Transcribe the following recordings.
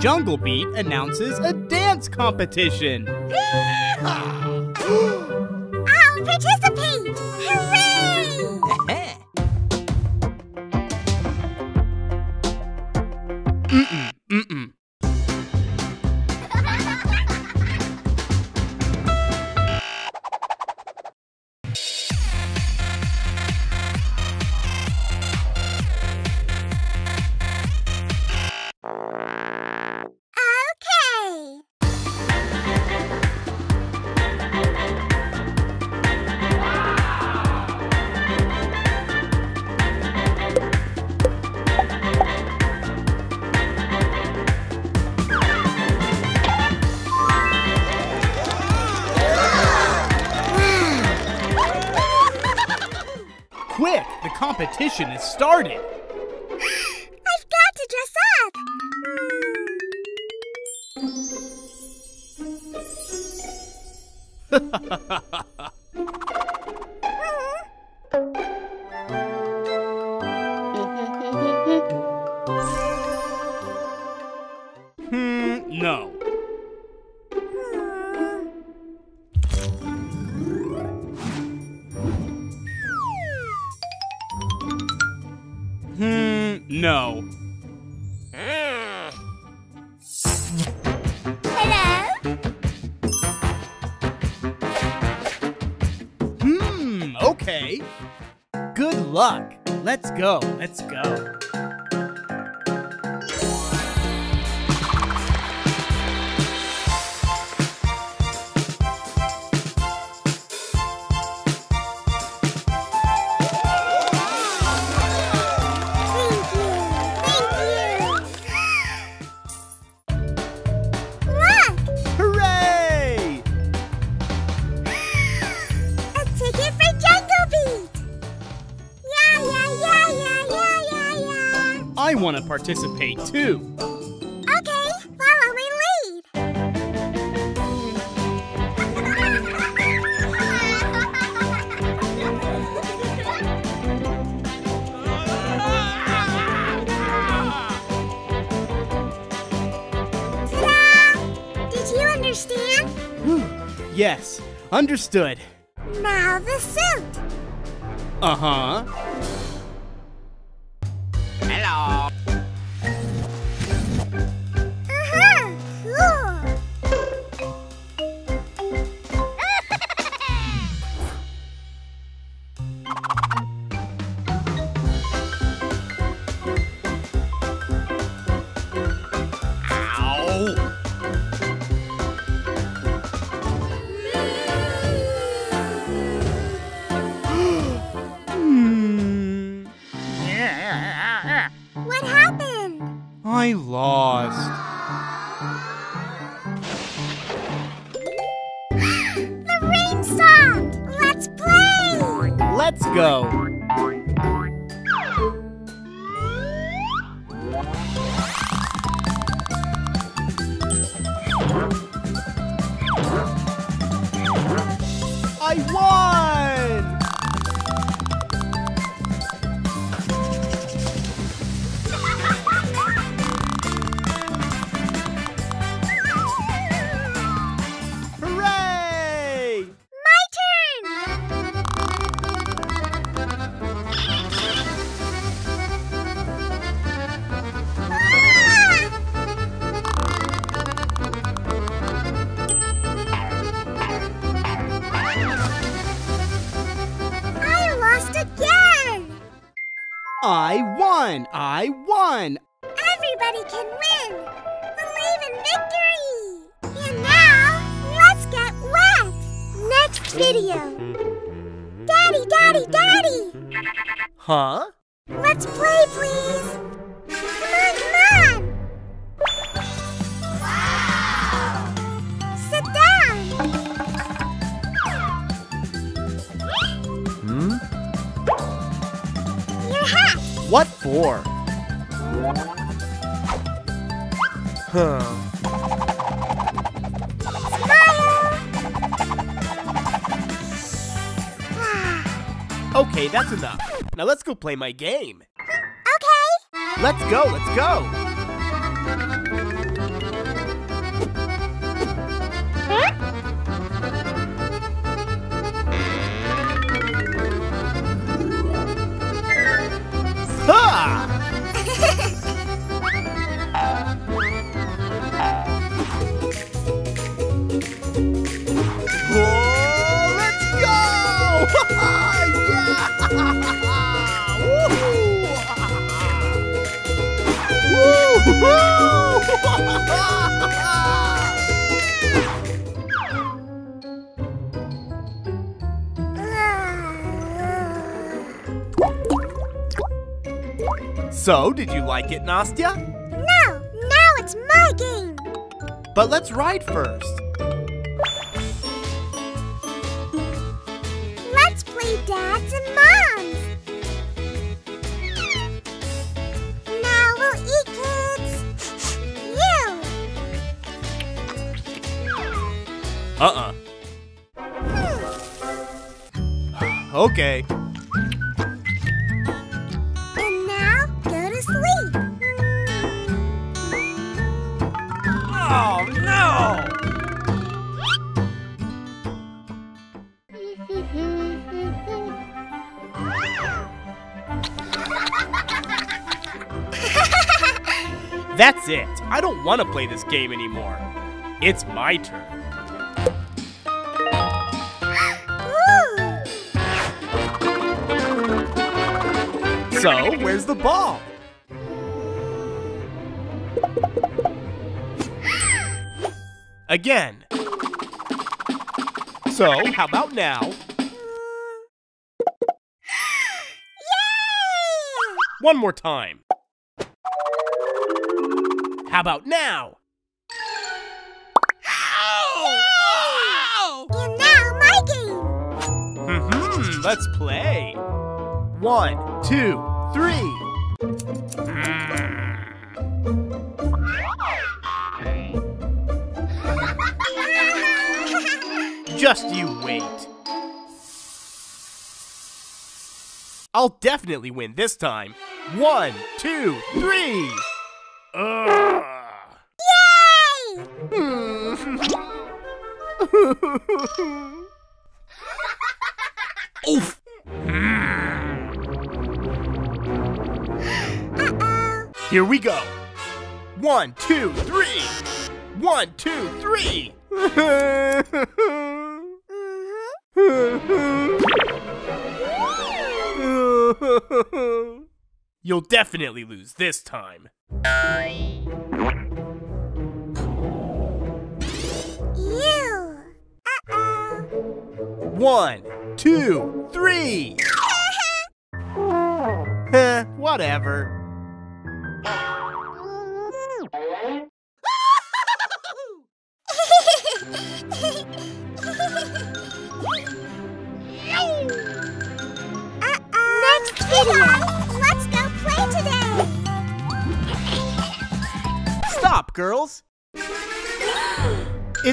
Jungle Beat announces a dance competition. I'll competition has started. I've got to dress up. luck. Let's go, let's go. Participate too. Okay, follow my lead. Ta-da! Did you understand? Whew. Yes, understood. Now the suit. Uh huh. Hello. Go. Next video. Daddy, daddy, daddy. Huh? Let's play, please. Come on, come on. Wow! Sit down. Hmm? Your hat. What for? Huh. Okay, that's enough. Now let's go play my game. okay. Let's go, let's go. So, did you like it, Nastya? No, now it's my game. But let's ride first. Let's play Dad's and Mom's. Now we'll eat, kids. You. Uh-uh. Hmm. Okay. That's it. I don't want to play this game anymore. It's my turn. So, where's the ball? Again. So, how about now? Yay! One more time. How about now? And now my game. hmm let's play. One, two, three. Just you wait. I'll definitely win this time. One, two, three. Yay! Oof. Uh-oh. Here we go. One, two, three. One, two, three. You'll definitely lose this time. You. Uh-oh. One, two, three. Whatever.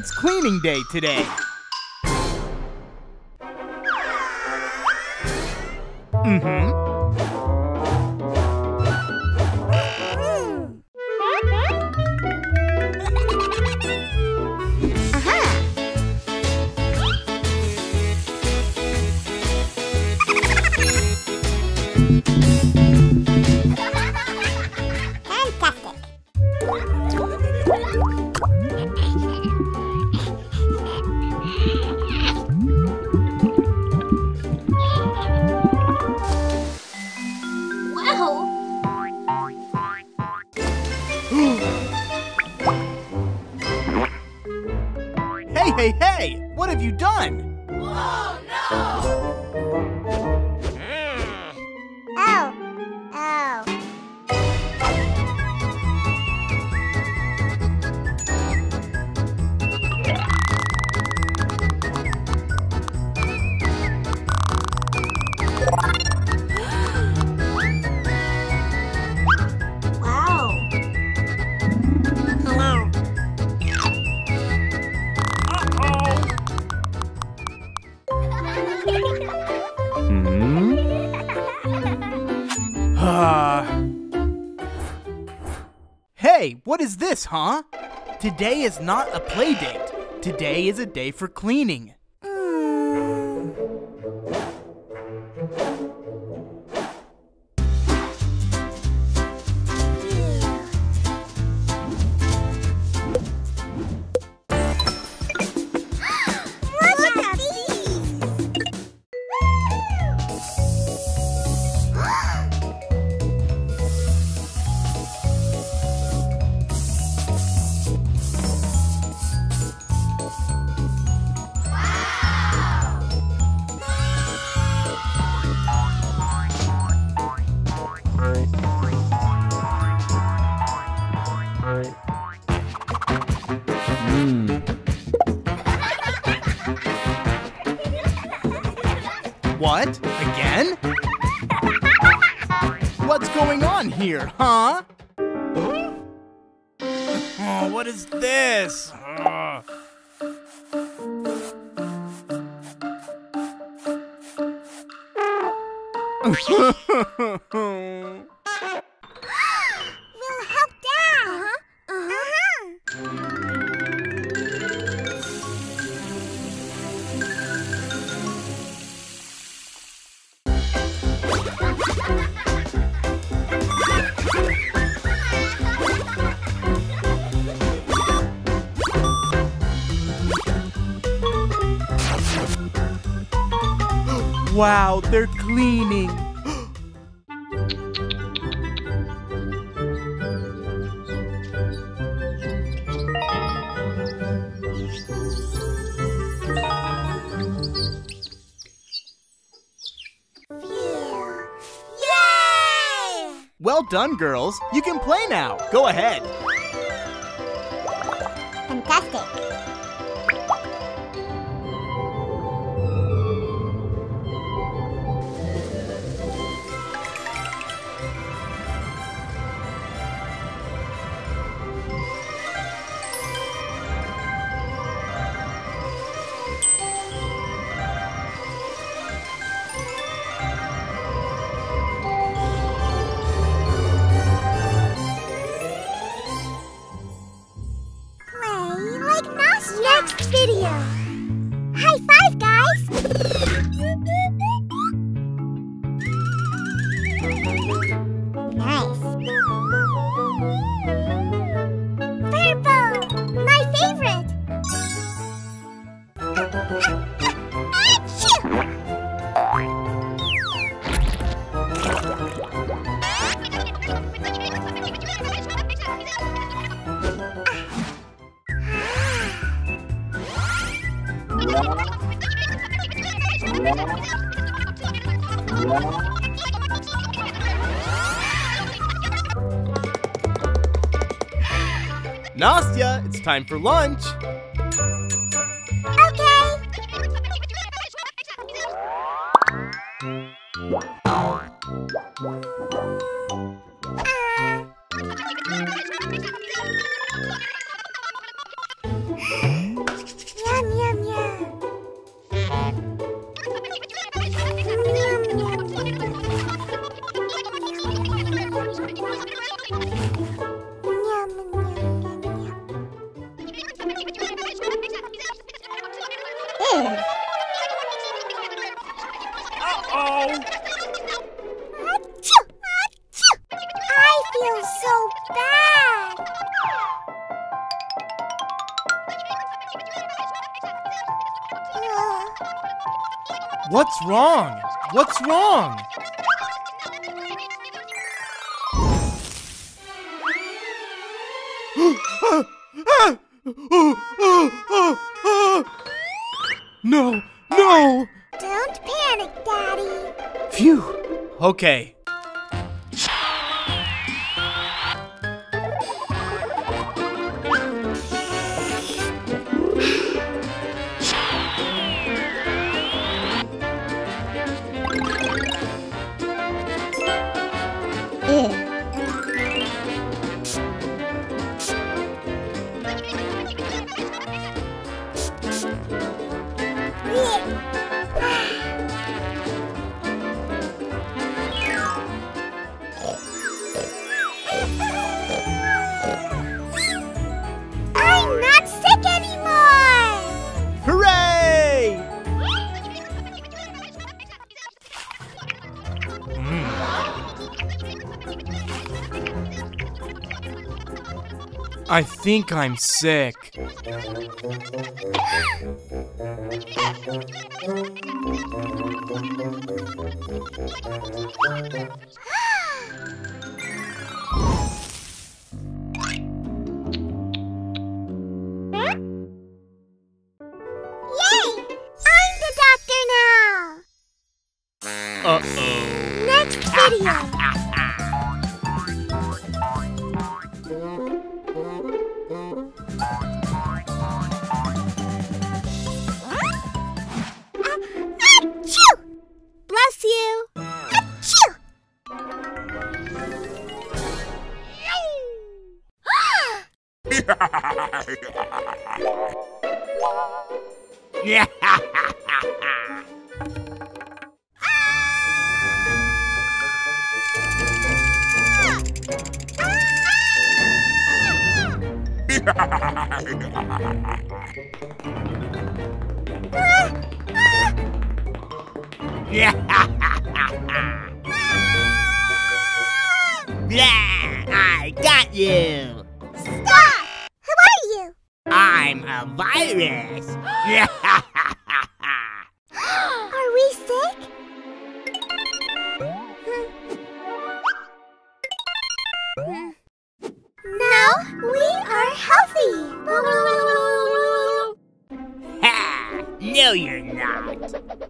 It's cleaning day today. Mm-hmm. Today is not a play date. Today is a day for cleaning. Oh, what is this? Ugh. We'll wow, they're cleaning. Phew. Yay! Well done, girls. You can play now. Go ahead. Fantastic. Nastya, it's time for lunch. Achoo! Achoo! I feel so bad. What's wrong? What's wrong? Okay. I'm I think I'm sick. No, you're not.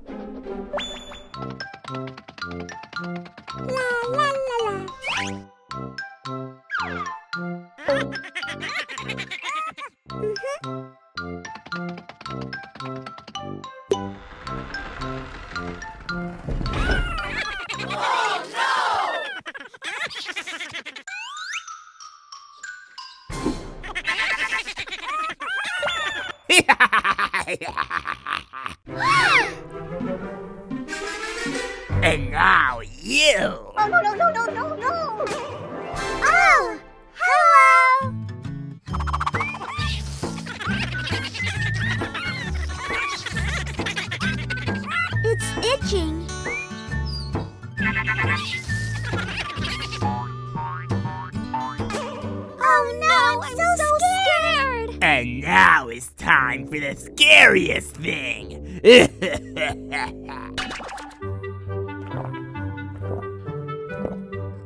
Oh no, I'm, so, scared. And now it's time for the scariest thing.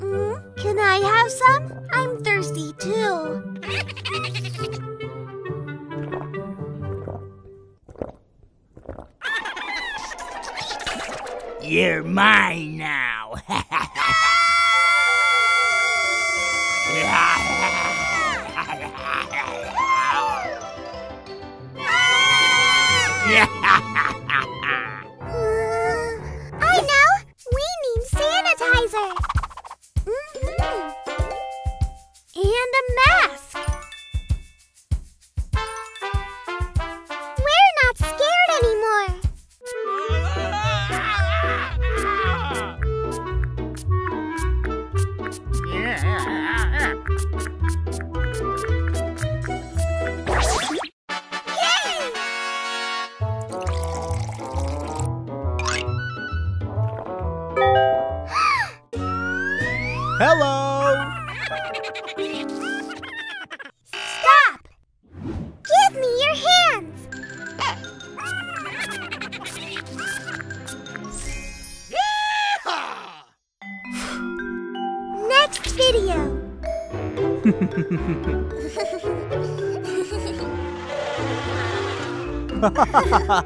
Mm, can I have some? I'm thirsty too. You're mine now.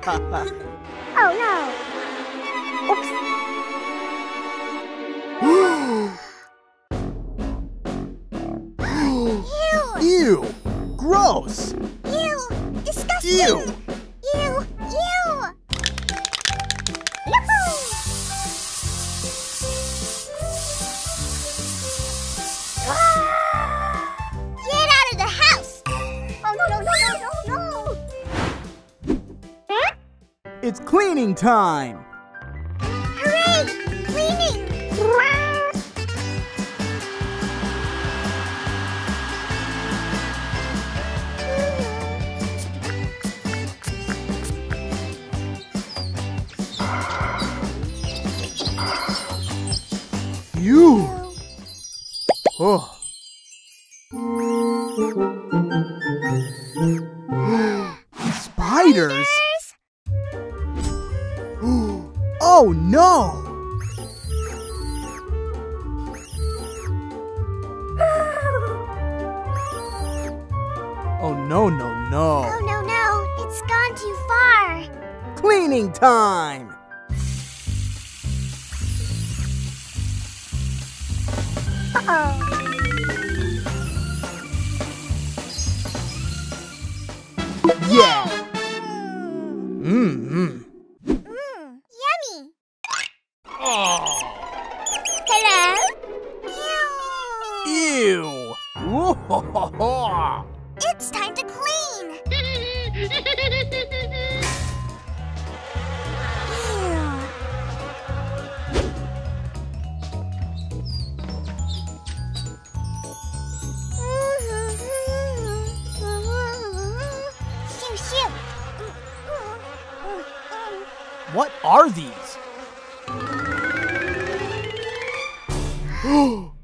oh no! Oops. Ew! Ew! Gross! Ew! Disgusting! Ew! Time! No, no, Oh no. no no! It's gone too far! Cleaning time! Uh-oh!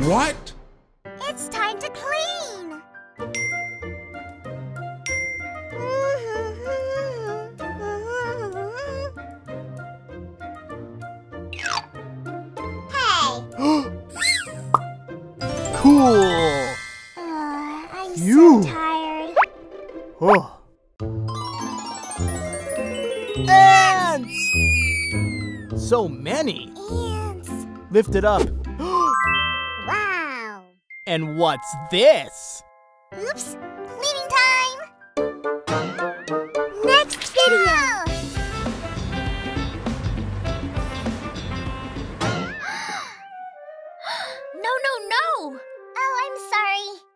What? So many. Ants. Lift it up. Wow. And what's this? Oops. Cleaning time. Next video. No, no, no! Oh, I'm sorry.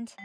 Just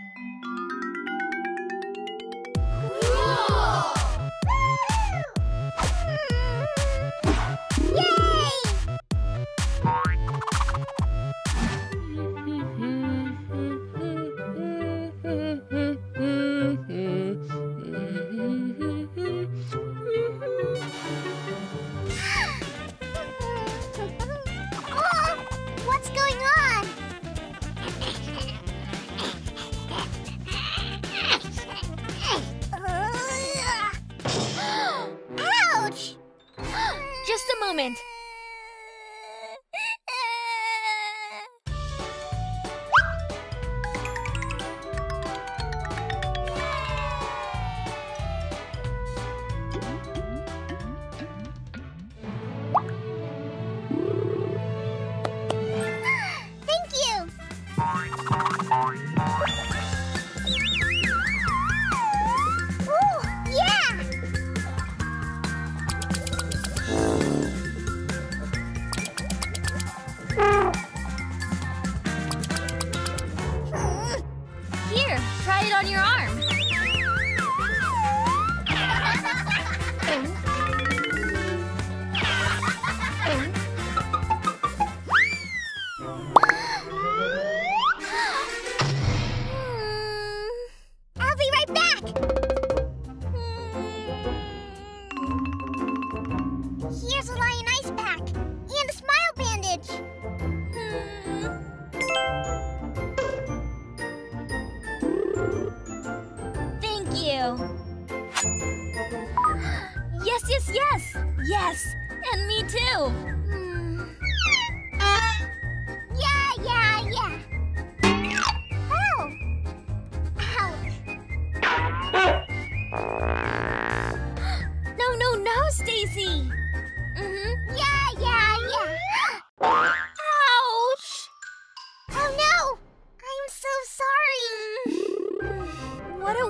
try it on your arm.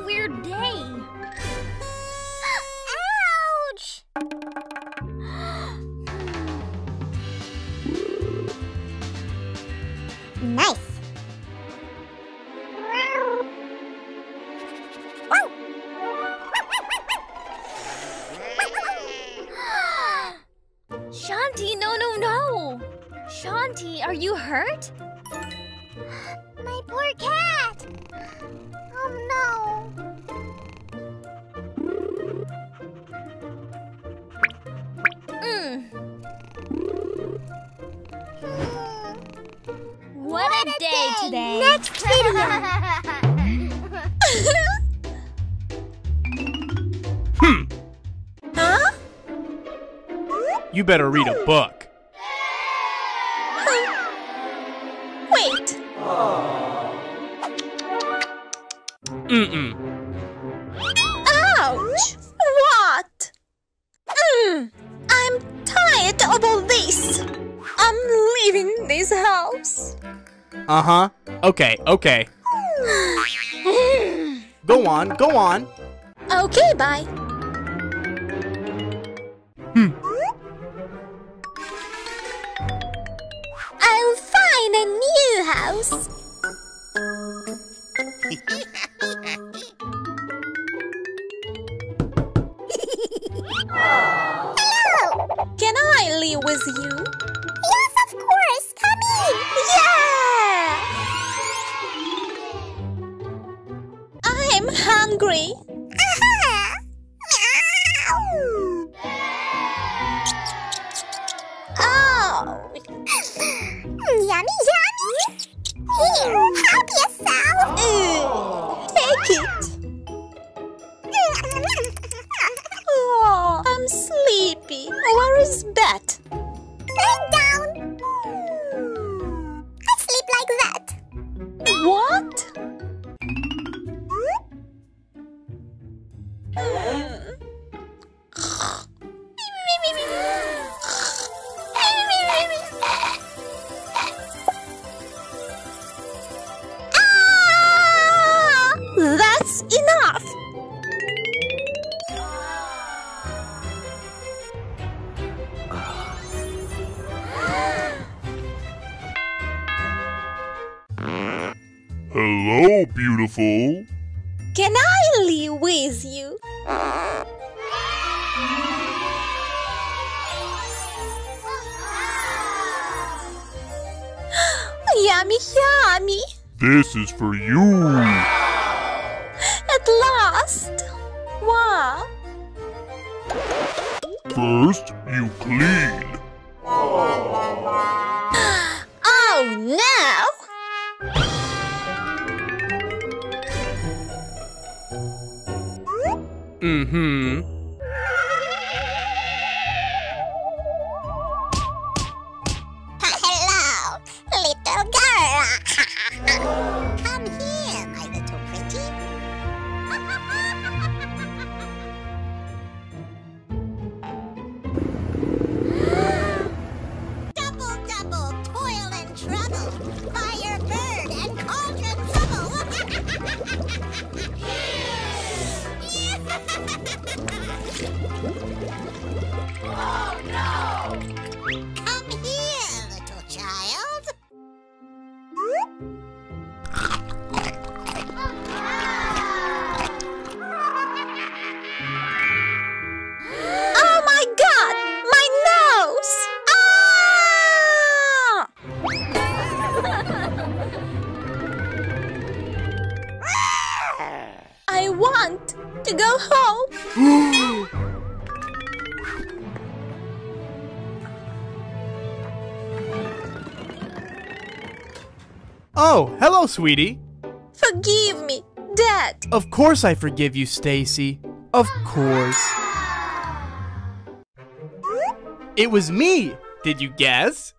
Weird day. Better read a book. Wait. Mm-mm. Ouch! What? Mm. Please! I'm leaving this house. Uh huh. Okay, okay. Go on, go on. Okay, bye. House. Hello! Can I live with you? Yes, of course! Come in! Yeah! I'm hungry. yummy, yummy. This is for you. At last. Wow. First, you clean. Oh no! Mm Sweetie. Forgive me, Dad. Of course I forgive you, Stacy. Of course. It was me. Did you guess?